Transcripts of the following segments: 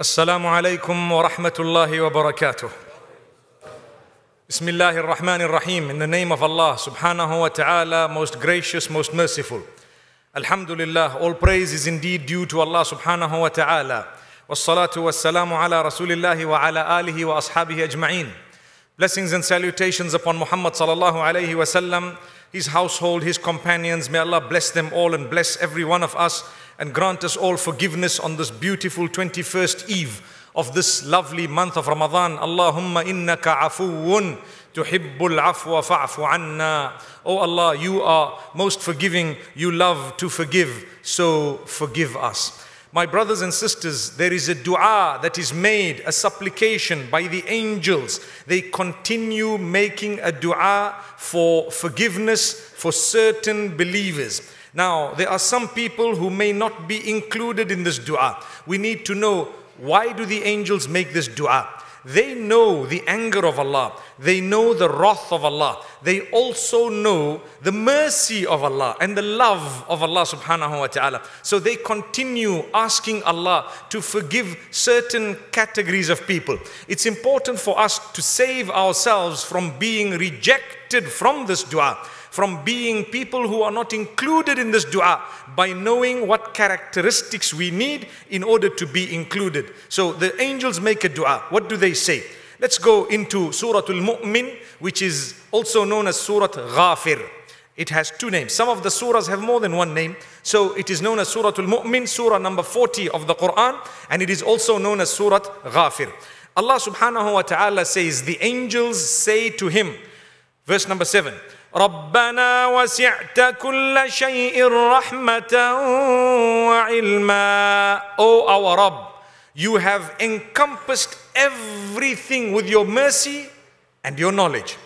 السلام عليكم ورحمة الله وبركاته. Bismillah ar-Rahman ar-Rahim. In the name of Allah wa ta'ala, most gracious, most merciful. Alhamdulillah, all praise is indeed due to Allah ta'ala. Wassalatu wassalamu ala rasulillahi wa ala alihi wa ashabihi ajma'in. Blessings and salutations upon Muhammad sallallahu alayhi wa sallam, his household, his companions. May Allah bless them all and bless every one of us and grant us all forgiveness on this beautiful 21st eve of this lovely month of Ramadan. Allahumma innaka afuwun tuhibbul afwa anna. Oh Allah, you are most forgiving, you love to forgive, so forgive us. My brothers and sisters, there is a dua that is made, a supplication by the angels. They continue making a dua for forgiveness for certain believers. Now, there are some people who may not be included in this dua. We need to know why do the angels make this dua? They know the anger of Allah. They know the wrath of Allah. They also know the mercy of Allah and the love of Allah subhanahu wa ta'ala. So they continue asking Allah to forgive certain categories of people. It's important for us to save ourselves from being rejected from this dua from being people who are not included in this dua by knowing what characteristics we need in order to be included. So the angels make a dua. What do they say? Let's go into Surah Al-Mu'min, which is also known as Surah Ghafir. It has two names. Some of the surahs have more than one name. So it is known as Surah Al-Mu'min, surah number 40 of the Quran, and it is also known as Surah Ghafir. Allah subhanahu wa ta'ala says, the angels say to him, verse number 7, ربنا وسعت كل شيء رحمة وعلما O our Rabb, you have encompassed everything with your mercy and your knowledge.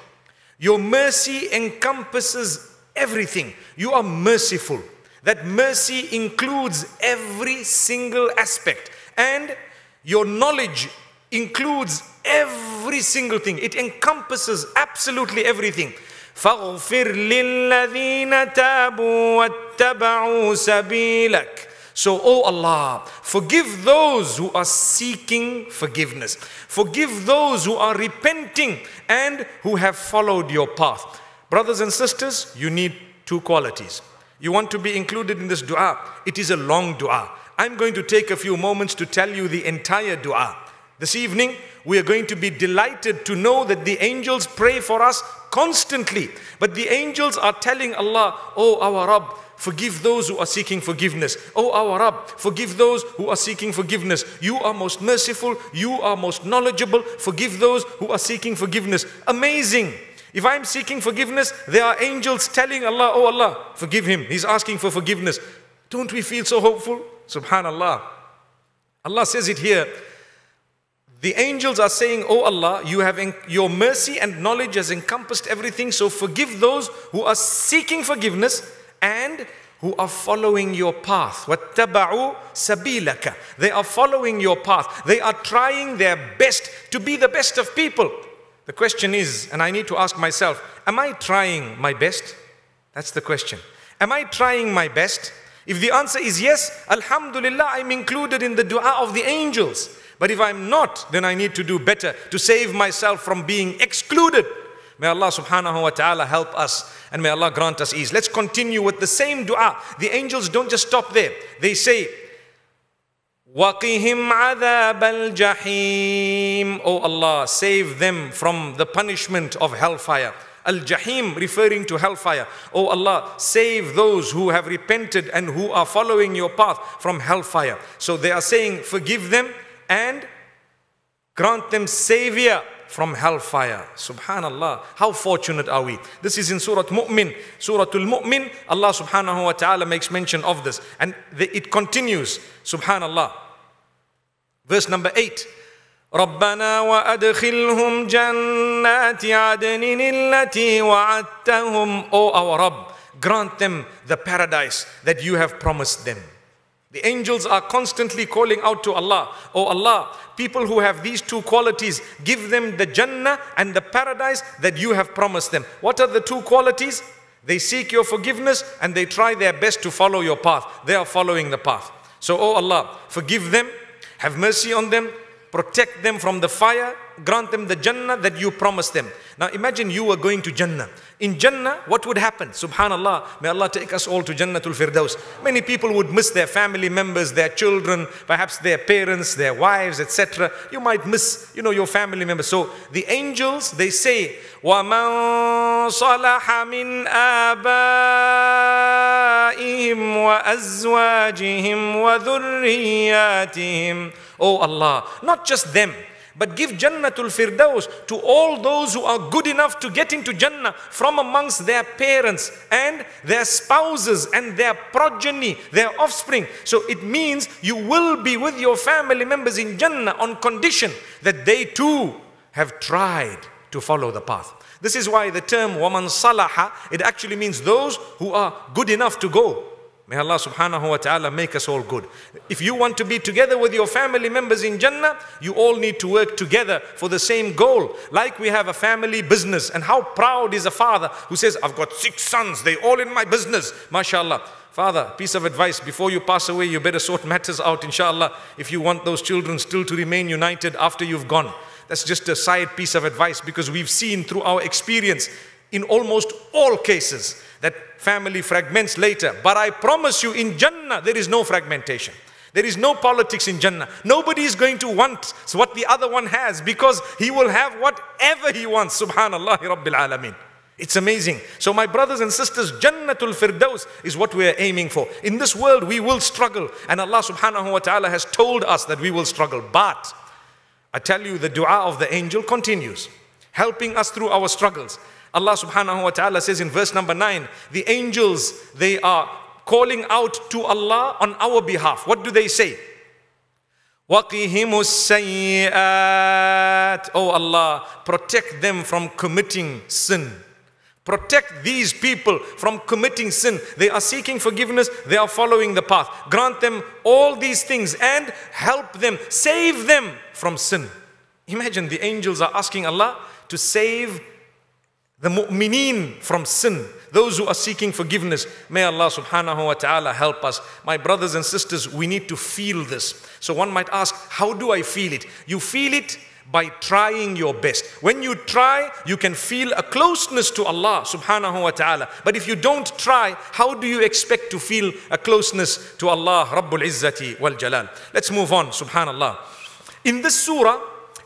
Your mercy encompasses everything. You are merciful. That mercy includes every single aspect. And your knowledge includes every single thing. It encompasses absolutely everything. فاغفر للذين تابوا واتبعوا سبيلك So, oh Allah, forgive those who are seeking forgiveness. Forgive those who are repenting and who have followed your path. Brothers and sisters, you need two qualities. You want to be included in this dua. It is a long dua. I'm going to take a few moments to tell you the entire dua. This evening, we are going to be delighted to know that the angels pray for us constantly. But the angels are telling Allah, Oh, our Rabb, forgive those who are seeking forgiveness. Oh, our Rabb, forgive those who are seeking forgiveness. You are most merciful, you are most knowledgeable. Forgive those who are seeking forgiveness. Amazing. If I'm seeking forgiveness, there are angels telling Allah, Oh Allah, forgive him. He's asking for forgiveness. Don't we feel so hopeful? Subhanallah. Allah says it here. The angels are saying, Oh Allah, you have your mercy and knowledge has encompassed everything, so forgive those who are seeking forgiveness and who are following your path. وَاتَّبَعُوا سَبِيلَكَ They are following your path. They are trying their best to be the best of people. The question is, and I need to ask myself, am I trying my best? That's the question. Am I trying my best? If the answer is yes, Alhamdulillah, I'm included in the dua of the angels. But if I'm not, then I need to do better to save myself from being excluded. May Allah subhanahu wa ta'ala help us and may Allah grant us ease. Let's continue with the same dua. The angels don't just stop there. They say, وَقِهِمْ عَذَابَ الْجَحِيمِ Oh Allah, save them from the punishment of hellfire. Al-Jahim referring to hellfire. Oh Allah, save those who have repented and who are following your path from hellfire. So they are saying, forgive them and grant them savior from hellfire. Subhanallah. How fortunate are we? This is in Surah Mu'min. Surah Al-Mu'min, Allah subhanahu wa ta'ala makes mention of this. And it continues. Subhanallah. Verse number 8. ربنا وأدخلهم جنات عدن التي وعدتهم O our Rabb, grant them the paradise that you have promised them. The angels are constantly calling out to Allah, Oh Allah, people who have these two qualities, give them the Jannah and the paradise that you have promised them. What are the two qualities? They seek your forgiveness and they try their best to follow your path. They are following the path. So, oh Allah, forgive them have mercy on them, protect them from the fire, grant them the Jannah that you promised them. Now imagine you were going to Jannah In Jannah, what would happen? Subhanallah, may Allah take us all to Jannatul Firdaus. Many people would miss their family members, their children, perhaps their parents, their wives, etc. You might miss, you know, your family members. So the angels, they say, وَمَنْ صَلَحَ مِنْ آبَائِهِمْ وَأَزْوَاجِهِمْ وَذُرِّيَّاتِهِمْ Oh Allah, not just them, but give Jannatul Firdaus to all those who are good enough to get into Jannah from amongst their parents and their spouses and their progeny, their offspring. So it means you will be with your family members in Jannah on condition that they too have tried to follow the path. This is why the term waman salaha, it actually means those who are good enough to go. May Allah subhanahu wa ta'ala make us all good. If you want to be together with your family members in Jannah, you all need to work together for the same goal. Like we have a family business. And how proud is a father who says, I've got six sons, they all in my business. MashaAllah. Father, piece of advice, before you pass away, you better sort matters out, inshallah, if you want those children still to remain united after you've gone. That's just a side piece of advice because we've seen through our experience in almost all cases that family fragments later. But I promise you, in Jannah, there is no fragmentation. There is no politics in Jannah. Nobody is going to want what the other one has because he will have whatever he wants. Subhanallah Rabbil Alameen. It's amazing. So my brothers and sisters, Jannatul Firdaus is what we are aiming for. In this world, we will struggle. And Allah subhanahu wa ta'ala has told us that we will struggle. But I tell you, the dua of the angel continues, helping us through our struggles. Allah subhanahu wa ta'ala says in verse number 9, the angels, they are calling out to Allah on our behalf. What do they say? وَقِهِمُ السَّيِّئَاتِ Oh Allah, protect them from committing sin. Protect these people from committing sin. They are seeking forgiveness. They are following the path. Grant them all these things and help them, save them from sin. Imagine the angels are asking Allah to save the mu'mineen from sin, those who are seeking forgiveness. May Allah subhanahu wa ta'ala help us. My brothers and sisters, we need to feel this. So one might ask, how do I feel it? You feel it by trying your best. When you try, you can feel a closeness to Allah subhanahu wa ta'ala. But if you don't try, how do you expect to feel a closeness to Allah Rabbul Izzati wal Jalal? Let's move on, subhanallah. In this surah,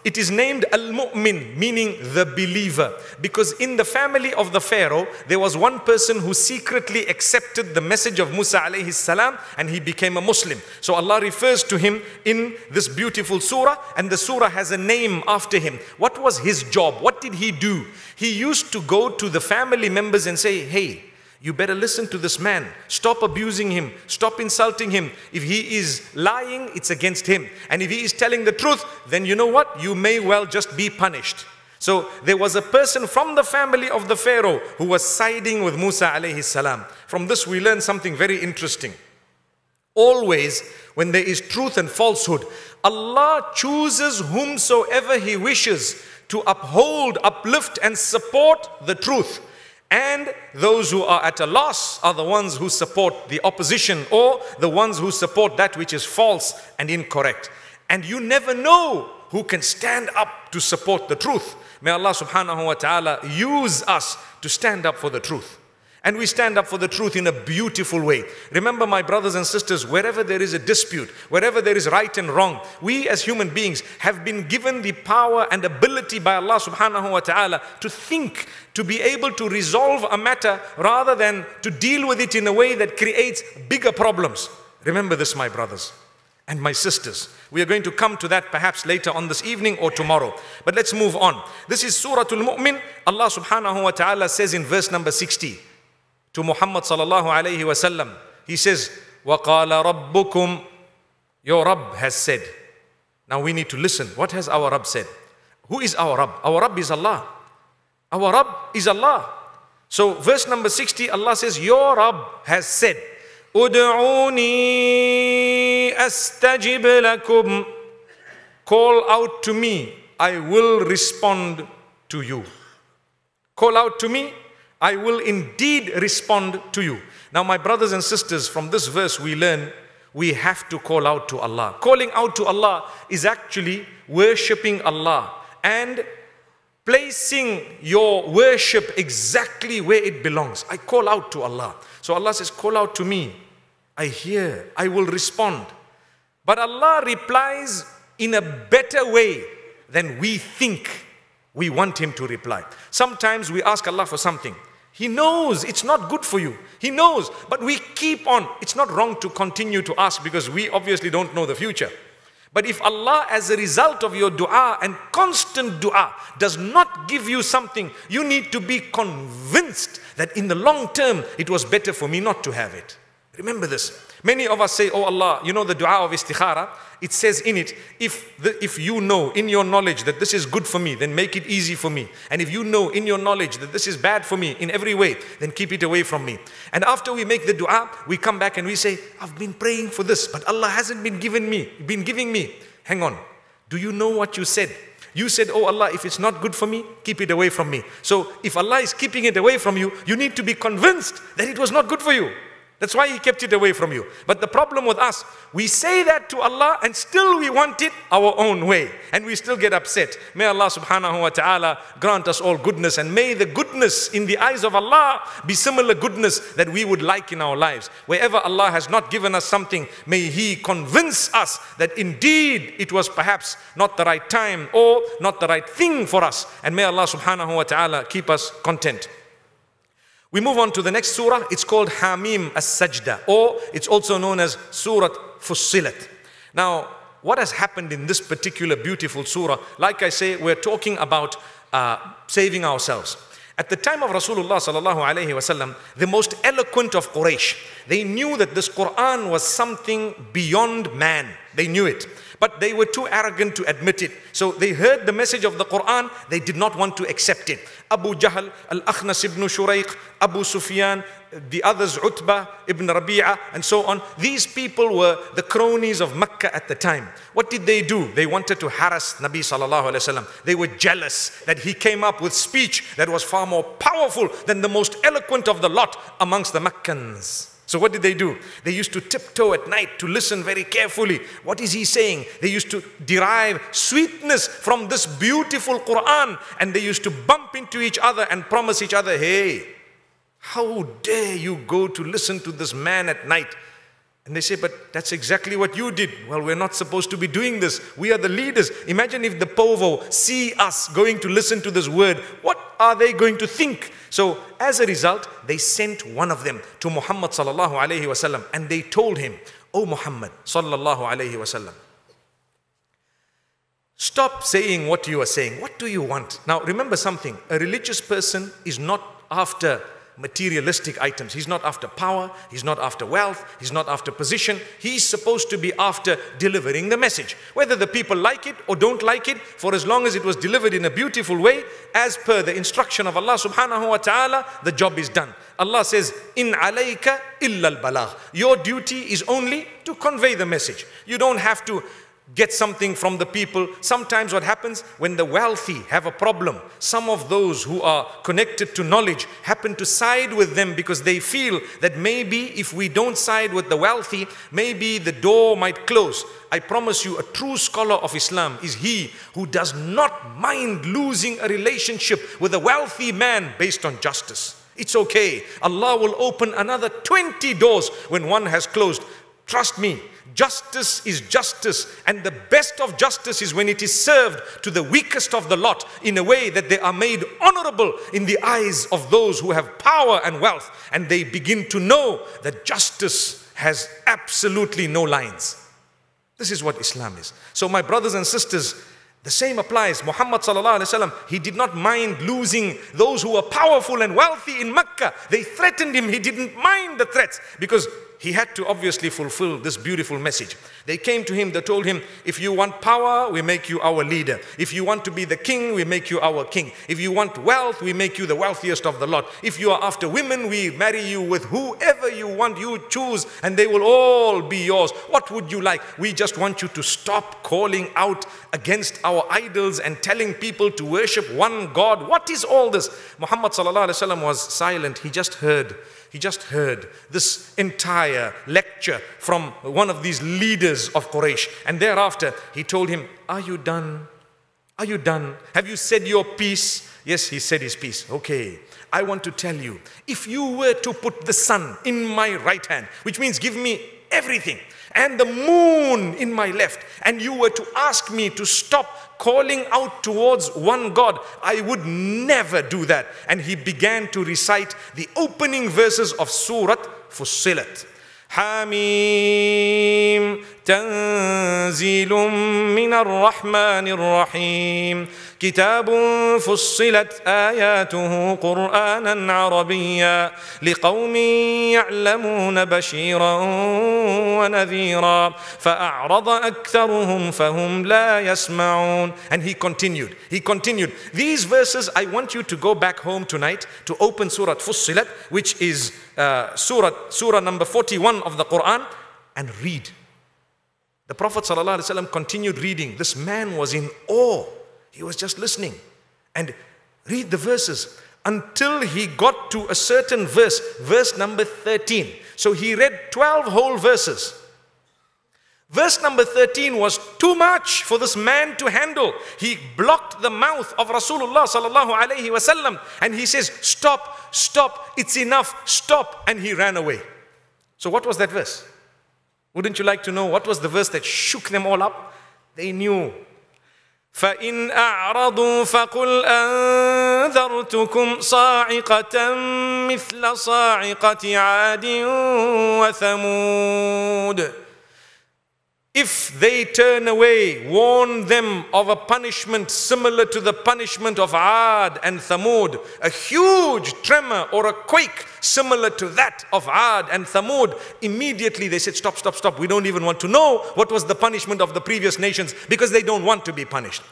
it is named Al-Mu'min, meaning the believer. Because in the family of the Pharaoh, there was one person who secretly accepted the message of Musa alayhi salam and he became a Muslim. So Allah refers to him in this beautiful surah and the surah has a name after him. What was his job? What did he do? He used to go to the family members and say, hey, you better listen to this man. Stop abusing him. Stop insulting him. If he is lying, it's against him. And if he is telling the truth, then you know what? You may well just be punished. So there was a person from the family of the Pharaoh who was siding with Musa alayhi salam. From this we learn something very interesting. Always when there is truth and falsehood, Allah chooses whomsoever He wishes to uphold, uplift and support the truth. And those who are at a loss are the ones who support the opposition or the ones who support that which is false and incorrect. And you never know who can stand up to support the truth. May Allah subhanahu wa ta'ala use us to stand up for the truth. And we stand up for the truth in a beautiful way. Remember, my brothers and sisters, wherever there is a dispute, wherever there is right and wrong, we as human beings have been given the power and ability by Allah subhanahu wa ta'ala to think, to be able to resolve a matter rather than to deal with it in a way that creates bigger problems. Remember this, my brothers and my sisters. We are going to come to that perhaps later on this evening or tomorrow. But let's move on. This is Surah Al-Mu'min. Allah subhanahu wa ta'ala says in verse number 60 to Muhammad sallallahu alayhi wasallam. He says, وَقَالَ رَبُّكُمْ Your Rabb has said. Now we need to listen. What has our Rabb said? Who is our Rabb? Our Rabb is Allah. Our Rabb is Allah. So verse number 60, Allah says, Your Rabb has said, أُدْعُونِي أَسْتَجِبْ لَكُمْ Call out to me, I will respond to you. Call out to me, I will indeed respond to you. Now, my brothers and sisters, from this verse we learn we have to call out to Allah. Calling out to Allah is actually worshipping Allah and placing your worship exactly where it belongs. I call out to Allah. So Allah says, Call out to me. I hear, I will respond. But Allah replies in a better way than we think we want Him to reply. Sometimes we ask Allah for something. He knows it's not good for you. He knows, but we keep on. It's not wrong to continue to ask because we obviously don't know the future. But if Allah, as a result of your dua and constant dua, does not give you something, you need to be convinced that in the long term, it was better for me not to have it. Remember this. Many of us say, Oh Allah, you know the dua of istikhara? It says in it, if, the, if you know in your knowledge that this is good for me, then make it easy for me. And if you know in your knowledge that this is bad for me in every way, then keep it away from me. And after we make the dua, we come back and we say, I've been praying for this, but Allah hasn't been giving me, been giving me. Hang on. Do you know what you said? You said, Oh Allah, if it's not good for me, keep it away from me. So if Allah is keeping it away from you, you need to be convinced that it was not good for you. That's why He kept it away from you. But the problem with us, we say that to Allah and still we want it our own way. And we still get upset. May Allah subhanahu wa ta'ala grant us all goodness. And may the goodness in the eyes of Allah be similar goodness that we would like in our lives. Wherever Allah has not given us something, may He convince us that indeed it was perhaps not the right time or not the right thing for us. And may Allah subhanahu wa ta'ala keep us content. We move on to the next surah. It's called Hamim as-Sajda, or it's also known as Surat Fussilat. Now, what has happened in this particular beautiful surah? Like I say, we're talking about uh, saving ourselves. At the time of Rasulullah sallallahu alaihi wasallam, the most eloquent of Quraysh, they knew that this Quran was something beyond man. They knew it. But they were too arrogant to admit it. So they heard the message of the Quran, they did not want to accept it. Abu Jahl, Al-Akhnas ibn Shuraiq, Abu Sufyan, the others, Utbah ibn Rabi'ah, and so on. These people were the cronies of Mecca at the time. What did they do? They wanted to harass Nabi sallallahu alaihi wasallam. They were jealous that he came up with speech that was far more powerful than the most eloquent of the lot amongst the Meccans. So what did they do? They used to tiptoe at night to listen very carefully. What is he saying? They used to derive sweetness from this beautiful Quran and they used to bump into each other and promise each other, hey, how dare you go to listen to this man at night? And they say, but that's exactly what you did. Well, we're not supposed to be doing this. We are the leaders. Imagine if the Povo see us going to listen to this word. What are they going to think? So as a result, they sent one of them to Muhammad sallallahu alayhi wasallam and they told him, O Muhammad sallallahu alayhi wasallam, stop saying what you are saying. What do you want? Now remember something, a religious person is not after materialistic items. He's not after power, he's not after wealth, he's not after position. He's supposed to be after delivering the message. Whether the people like it or don't like it, for as long as it was delivered in a beautiful way, as per the instruction of Allah subhanahu wa ta'ala, the job is done. Allah says, In alayka illa al-balagh. Your duty is only to convey the message. You don't have to get something from the people. Sometimes what happens when the wealthy have a problem, some of those who are connected to knowledge happen to side with them because they feel that maybe if we don't side with the wealthy, maybe the door might close. I promise you, a true scholar of Islam is he who does not mind losing a relationship with a wealthy man based on justice. It's okay. Allah will open another 20 doors when one has closed. Trust me, Justice is justice, and the best of justice is when it is served to the weakest of the lot in a way that they are made honorable in the eyes of those who have power and wealth, and they begin to know that justice has absolutely no lines. This is what Islam is. So, my brothers and sisters, the same applies. Muhammad sallallahu he did not mind losing those who were powerful and wealthy in Mecca. They threatened him. He didn't mind the threats because he had to obviously fulfill this beautiful message. They came to him, they told him, if you want power, we make you our leader. If you want to be the king, we make you our king. If you want wealth, we make you the wealthiest of the lot. If you are after women, we marry you with whoever you want, you choose, and they will all be yours. What would you like? We just want you to stop calling out against our idols and telling people to worship one God. What is all this? Muhammad was silent. He just heard he just heard this entire lecture from one of these leaders of Quraysh. And thereafter, he told him, Are you done? Are you done? Have you said your piece? Yes, he said his piece. Okay. I want to tell you, if you were to put the sun in my right hand, which means give me everything, and the moon in my left, and you were to ask me to stop calling out towards one God, I would never do that. And he began to recite the opening verses of Surah Fussilat. حميم. تنزيل من الرحمن الرحيم. كتاب فصلت آياته قرآنا عربيا لقوم يعلمون بشيرا ونذيرا. فأعرض أكثرهم فهم لا يسمعون. And he continued he continued. These verses I want you to go back home tonight to open Surah Fussilat which is uh, Surah Surah number 41 of the Quran and read. The Prophet ﷺ continued reading. This man was in awe. He was just listening. And read the verses. Until he got to a certain verse, verse number 13. So he read 12 whole verses. Verse number 13 was too much for this man to handle. He blocked the mouth of Rasulullah sallallahu alaihi wasallam and he says, "Stop, stop, it's enough, stop." And he ran away. So what was that verse? Wouldn't you like to know what was the verse that shook them all up? They knew فإن أعرضوا فقل أنذرتكم صاعقة مثل صاعقة عاد وثمود if they turn away, warn them of a punishment similar to the punishment of Ad and Thamud, a huge tremor or a quake similar to that of Ad and Thamud. Immediately they said, Stop, stop, stop. We don't even want to know what was the punishment of the previous nations because they don't want to be punished.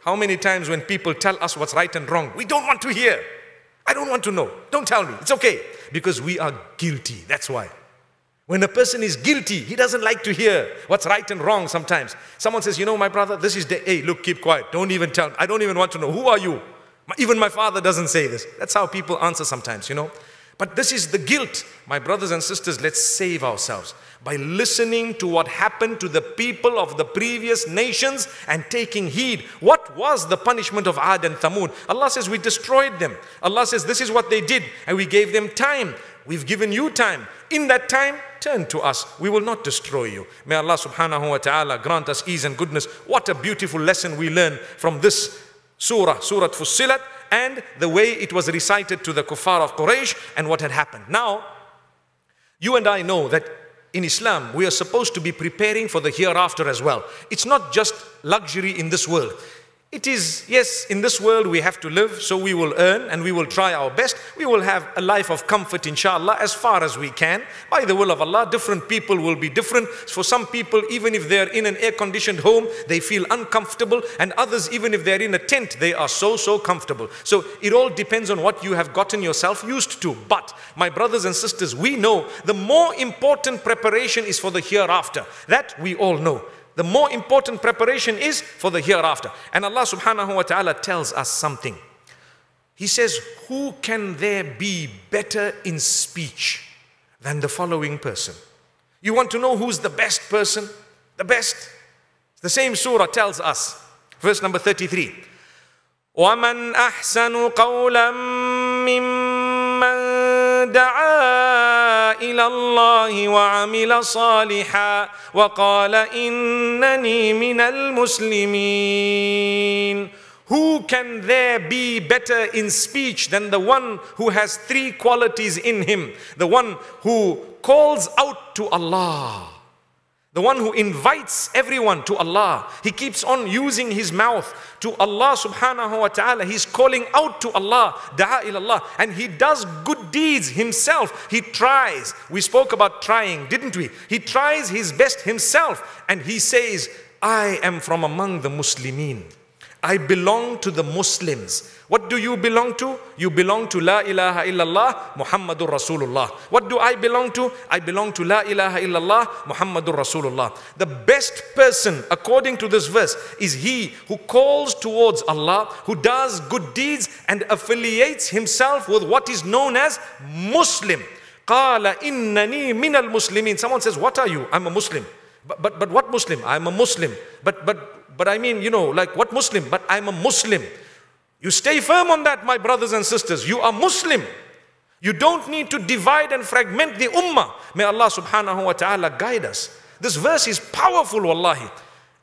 How many times when people tell us what's right and wrong, we don't want to hear. I don't want to know. Don't tell me. It's okay. Because we are guilty. That's why. When a person is guilty, he doesn't like to hear what's right and wrong sometimes. Someone says, You know, my brother, this is the, hey, look, keep quiet. Don't even tell. I don't even want to know. Who are you? Even my father doesn't say this. That's how people answer sometimes, you know. But this is the guilt. My brothers and sisters, let's save ourselves by listening to what happened to the people of the previous nations and taking heed. What was the punishment of Ad and Thamud? Allah says, We destroyed them. Allah says, This is what they did, and we gave them time. We've given you time. In that time, turn to us. We will not destroy you. May Allah subhanahu wa ta'ala grant us ease and goodness. What a beautiful lesson we learn from this surah, Surah Fussilat, and the way it was recited to the kuffar of Quraysh and what had happened. Now, you and I know that in Islam, we are supposed to be preparing for the hereafter as well. It's not just luxury in this world. It is, yes, in this world we have to live, so we will earn and we will try our best. We will have a life of comfort, inshallah, as far as we can. By the will of Allah, different people will be different. For some people, even if they're in an air conditioned home, they feel uncomfortable. And others, even if they're in a tent, they are so, so comfortable. So it all depends on what you have gotten yourself used to. But, my brothers and sisters, we know the more important preparation is for the hereafter. That we all know the more important preparation is for the hereafter. And Allah subhanahu wa ta'ala tells us something. He says, Who can there be better in speech than the following person? You want to know who's the best person? The best? The same surah tells us, verse number 33. وَمَنْ أَحْسَنُ قَوْلًا مِّمَّن دَعَا إلى الله وعمل صالحا وقال إنني من المسلمين Who can there be better in speech than the one who has three qualities in him? The one who calls out to Allah the one who invites everyone to Allah. He keeps on using his mouth to Allah subhanahu wa ta'ala. He's calling out to Allah, da'a ilallah. And he does good deeds himself. He tries. We spoke about trying, didn't we? He tries his best himself. And he says, I am from among the Muslimin. I belong to the Muslims. What do you belong to? You belong to La ilaha illallah Muhammadur Rasulullah. What do I belong to? I belong to La ilaha illallah Muhammadur Rasulullah. The best person, according to this verse, is he who calls towards Allah, who does good deeds and affiliates himself with what is known as Muslim. Qala innani minal muslimin. Someone says, what are you? I'm a Muslim. But, but, but what Muslim? I'm a Muslim. But, but but I mean, you know, like what Muslim? But I'm a Muslim. You stay firm on that, my brothers and sisters. You are Muslim. You don't need to divide and fragment the ummah. May Allah subhanahu wa ta'ala guide us. This verse is powerful, wallahi.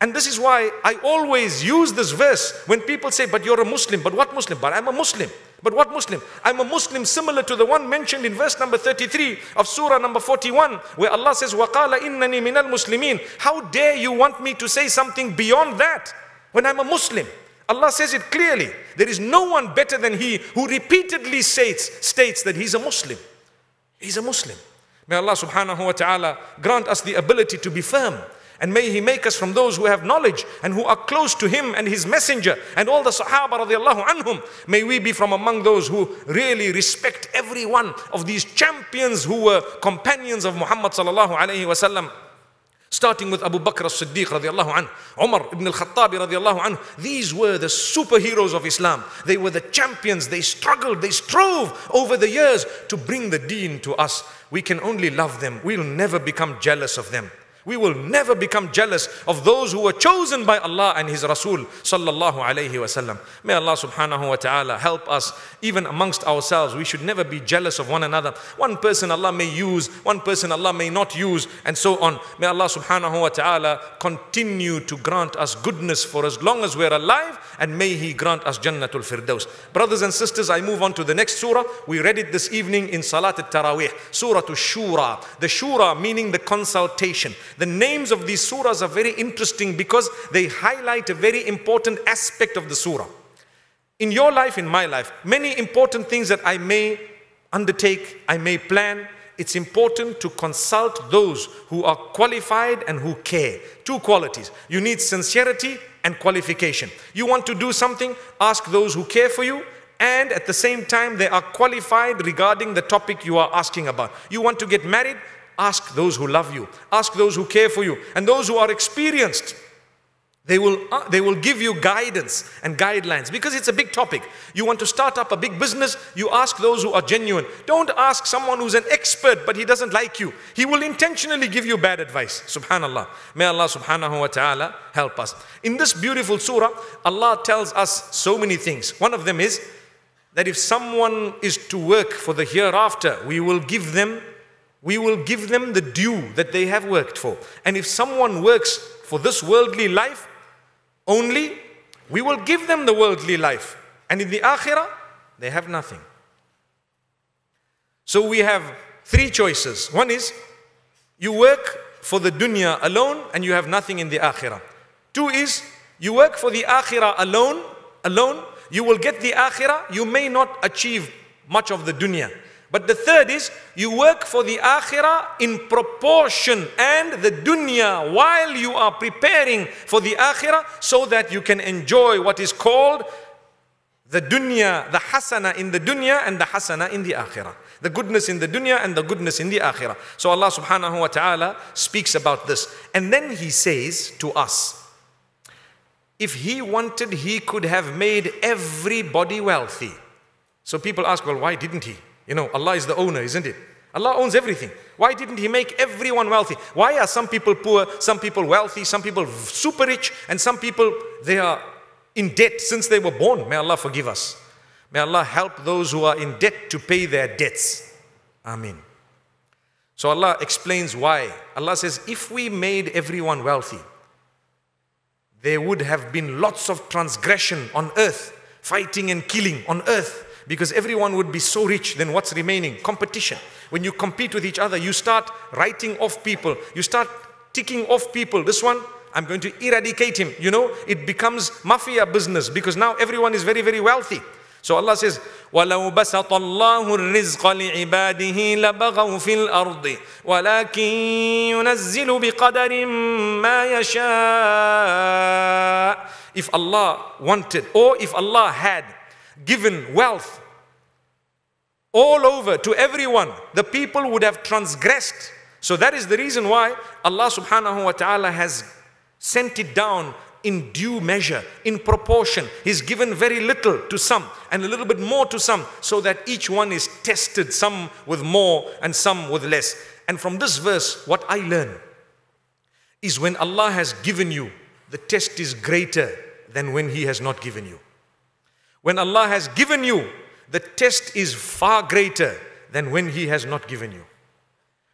And this is why I always use this verse when people say, but you're a Muslim. But what Muslim? But I'm a Muslim. But what Muslim? I'm a Muslim similar to the one mentioned in verse number 33 of Surah number 41, where Allah says, وَقَالَ إِنَّنِي مِنَ الْمُسْلِمِينَ How dare you want me to say something beyond that when I'm a Muslim? Allah says it clearly. There is no one better than he who repeatedly states, states that he's a Muslim. He's a Muslim. May Allah subhanahu wa ta'ala grant us the ability to be firm and may He make us from those who have knowledge and who are close to Him and His Messenger and all the Sahaba radiallahu anhum. May we be from among those who really respect every one of these champions who were companions of Muhammad sallallahu alayhi wasallam. Starting with Abu Bakr as-Siddiq radiallahu anhu, Umar ibn al-Khattabi radiallahu anhu. These were the superheroes of Islam. They were the champions. They struggled, they strove over the years to bring the deen to us. We can only love them. We'll never become jealous of them. We will never become jealous of those who were chosen by Allah and His Rasul sallallahu alayhi wasallam. May Allah subhanahu wa ta'ala help us even amongst ourselves. We should never be jealous of one another. One person Allah may use, one person Allah may not use, and so on. May Allah subhanahu wa ta'ala continue to grant us goodness for as long as we're alive, and may He grant us Jannatul Firdaus. Brothers and sisters, I move on to the next surah. We read it this evening in Salat al-Taraweeh, Surah Shura. The Shura meaning the consultation. The names of these surahs are very interesting because they highlight a very important aspect of the surah. In your life, in my life, many important things that I may undertake, I may plan, it's important to consult those who are qualified and who care. Two qualities. You need sincerity and qualification. You want to do something, ask those who care for you, and at the same time, they are qualified regarding the topic you are asking about. You want to get married, Ask those who love you. Ask those who care for you. And those who are experienced. They will, uh, they will give you guidance and guidelines because it's a big topic. You want to start up a big business, you ask those who are genuine. Don't ask someone who's an expert but he doesn't like you. He will intentionally give you bad advice. Subhanallah. May Allah subhanahu wa ta'ala help us. In this beautiful surah, Allah tells us so many things. One of them is that if someone is to work for the hereafter, we will give them we will give them the due that they have worked for. And if someone works for this worldly life only, we will give them the worldly life. And in the akhirah, they have nothing. So we have three choices. One is you work for the dunya alone and you have nothing in the akhirah. Two is you work for the akhirah alone, alone, you will get the akhirah, you may not achieve much of the dunya. But the third is you work for the akhirah in proportion and the dunya while you are preparing for the akhirah so that you can enjoy what is called the dunya, the hasana in the dunya and the hasana in the akhirah. The goodness in the dunya and the goodness in the akhirah. So Allah subhanahu wa ta'ala speaks about this. And then He says to us, if He wanted, He could have made everybody wealthy. So people ask, well, why didn't He? You know, Allah is the owner, isn't it? Allah owns everything. Why didn't He make everyone wealthy? Why are some people poor, some people wealthy, some people super rich, and some people, they are in debt since they were born? May Allah forgive us. May Allah help those who are in debt to pay their debts. Amen. So Allah explains why. Allah says, if we made everyone wealthy, there would have been lots of transgression on earth, fighting and killing on earth because everyone would be so rich, then what's remaining? Competition. When you compete with each other, you start writing off people. You start ticking off people. This one, I'm going to eradicate him. You know, it becomes mafia business because now everyone is very, very wealthy. So Allah says, وَلَوْ بَسَطَ اللَّهُ الرِّزْقَ لِعِبَادِهِ لَبَغَوْا فِي الْأَرْضِ وَلَكِنْ يُنَزِّلُ بِقَدَرٍ مَا يَشَاءُ If Allah wanted, or if Allah had given wealth all over to everyone, the people would have transgressed. So that is the reason why Allah subhanahu wa ta'ala has sent it down in due measure, in proportion. He's given very little to some and a little bit more to some so that each one is tested, some with more and some with less. And from this verse, what I learn is when Allah has given you, the test is greater than when He has not given you. When Allah has given you, the test is far greater than when He has not given you.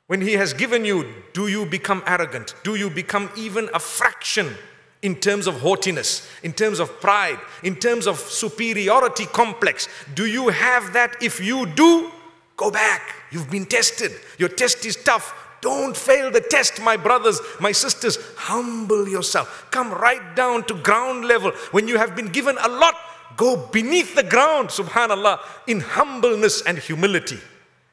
When He has given you, do you become arrogant? Do you become even a fraction in terms of haughtiness, in terms of pride, in terms of superiority complex? Do you have that? If you do, go back. You've been tested. Your test is tough. Don't fail the test, my brothers, my sisters. Humble yourself. Come right down to ground level. When you have been given a lot, go beneath the ground, subhanallah, in humbleness and humility.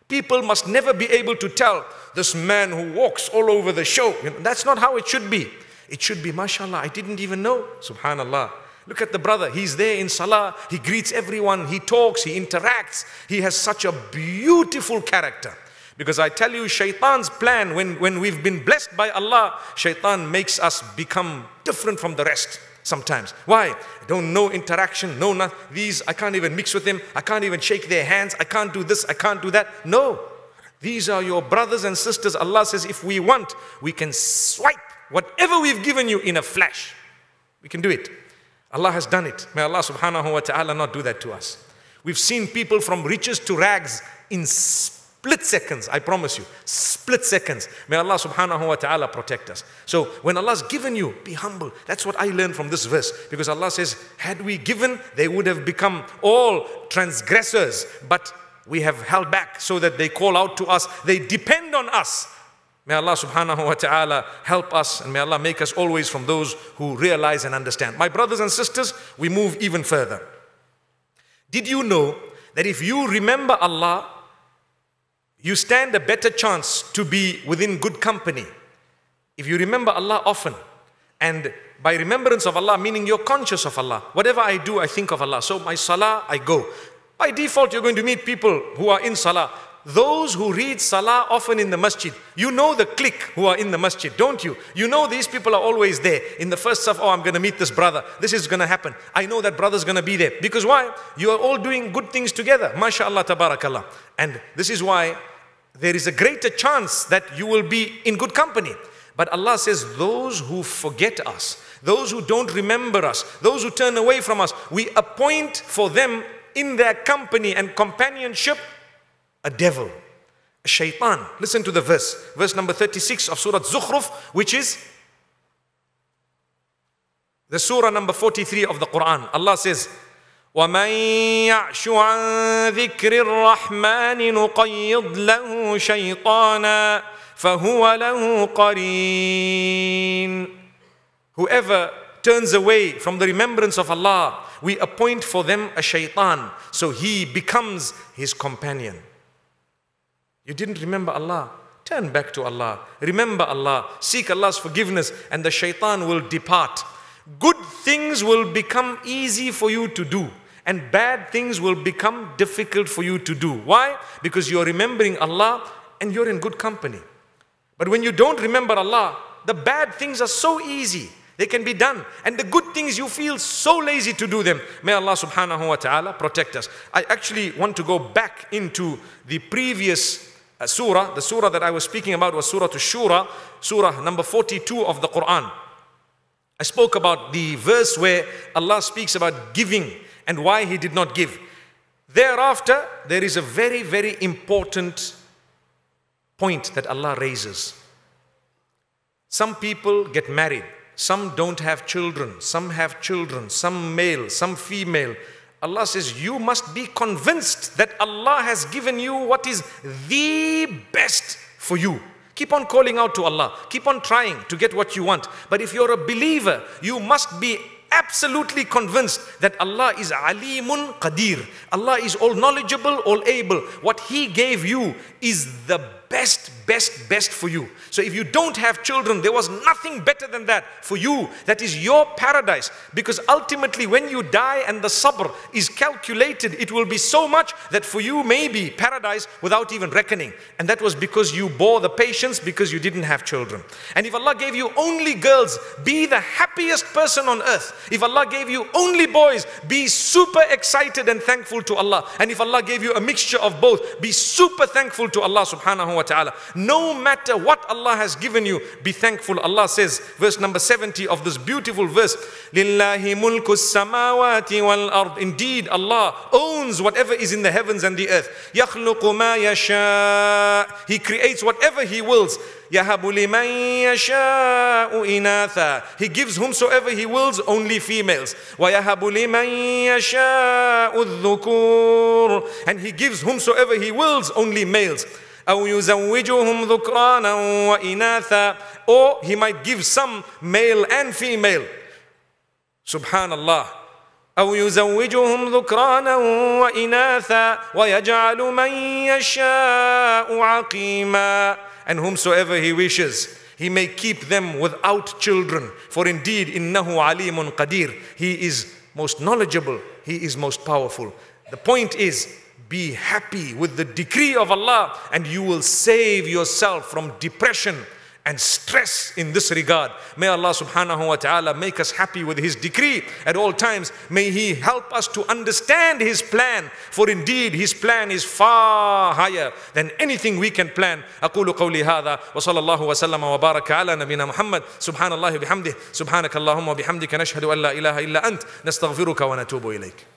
People must never be able to tell this man who walks all over the show. You know, that's not how it should be. It should be, mashallah, I didn't even know. Subhanallah. Look at the brother. He's there in salah. He greets everyone. He talks. He interacts. He has such a beautiful character. Because I tell you, shaitan's plan, when, when we've been blessed by Allah, shaitan makes us become different from the rest sometimes. Why? I don't know interaction, no, these, I can't even mix with them, I can't even shake their hands, I can't do this, I can't do that. No. These are your brothers and sisters. Allah says, if we want, we can swipe whatever we've given you in a flash. We can do it. Allah has done it. May Allah subhanahu wa ta'ala not do that to us. We've seen people from riches to rags in Split seconds, I promise you. Split seconds. May Allah subhanahu wa ta'ala protect us. So when Allah's given you, be humble. That's what I learned from this verse. Because Allah says, had we given, they would have become all transgressors. But we have held back so that they call out to us. They depend on us. May Allah subhanahu wa ta'ala help us and may Allah make us always from those who realize and understand. My brothers and sisters, we move even further. Did you know that if you remember Allah, you stand a better chance to be within good company. If you remember Allah often, and by remembrance of Allah, meaning you're conscious of Allah. Whatever I do, I think of Allah. So my salah, I go. By default, you're going to meet people who are in salah. Those who read salah often in the masjid, you know the clique who are in the masjid, don't you? You know these people are always there. In the first saf, oh, I'm going to meet this brother. This is going to happen. I know that brother's going to be there. Because why? You are all doing good things together. MashaAllah, tabarakallah. And this is why there is a greater chance that you will be in good company. But Allah says, those who forget us, those who don't remember us, those who turn away from us, we appoint for them in their company and companionship a devil, a shaitan. Listen to the verse, verse number 36 of Surah Zukhruf, which is the surah number 43 of the Quran. Allah says, ومن يعش عن ذكر الرحمن نقيض له شيطانا فهو له قرين Whoever turns away from the remembrance of Allah, we appoint for them a shaitan, so he becomes his companion. You didn't remember Allah? Turn back to Allah. Remember Allah. Seek Allah's forgiveness, and the shaitan will depart. Good things will become easy for you to do and bad things will become difficult for you to do. Why? Because you're remembering Allah and you're in good company. But when you don't remember Allah, the bad things are so easy. They can be done. And the good things you feel so lazy to do them. May Allah subhanahu wa ta'ala protect us. I actually want to go back into the previous uh, surah. The surah that I was speaking about was Surah to Shura, surah number 42 of the Quran. I spoke about the verse where Allah speaks about giving and why he did not give. Thereafter, there is a very, very important point that Allah raises. Some people get married, some don't have children, some have children, some male, some female. Allah says, You must be convinced that Allah has given you what is the best for you. Keep on calling out to Allah. Keep on trying to get what you want. But if you're a believer, you must be absolutely convinced that Allah is Alimun Qadir. Allah is all knowledgeable, all able. What He gave you is the best, best, best for you. So if you don't have children, there was nothing better than that for you. That is your paradise. Because ultimately, when you die and the sabr is calculated, it will be so much that for you maybe paradise without even reckoning. And that was because you bore the patience because you didn't have children. And if Allah gave you only girls, be the happiest person on earth. If Allah gave you only boys, be super excited and thankful to Allah. And if Allah gave you a mixture of both, be super thankful to Allah subhanahu wa ta'ala. No matter what Allah has given you, be thankful. Allah says, verse number 70 of this beautiful verse, لِلَّهِ مُلْكُ السَّمَاوَاتِ وَالْأَرْضِ Indeed, Allah owns whatever is in the heavens and the earth. يَخْلُقُ مَا يَشَاءُ He creates whatever He wills. يَهَبُ لِمَن يَشَاءُ إِنَاثًا He gives whomsoever He wills only females. وَيَهَبُ لِمَن يَشَاءُ الذُّكُورِ And He gives whomsoever He wills only males. أو يزوجهم ذكرانا وإناثا Or He might give some male and female. Subhanallah. أو يزوجهم ذكرانا وإناثا ويجعل من يشاء عقيما And whomsoever he wishes he may keep them without children for indeed إنه عليم قدير He is most knowledgeable He is most powerful The point is be happy with the decree of Allah and you will save yourself from depression and stress in this regard. May Allah subhanahu wa ta'ala make us happy with His decree at all times. May He help us to understand His plan. For indeed, His plan is far higher than anything we can plan. أقول قولي هذا وصلى الله وسلم وبارك على نبينا محمد سبحان الله بحمده سبحانك اللهم وبحمدك نشهد أن لا إله إلا أنت نستغفرك ونتوب إليك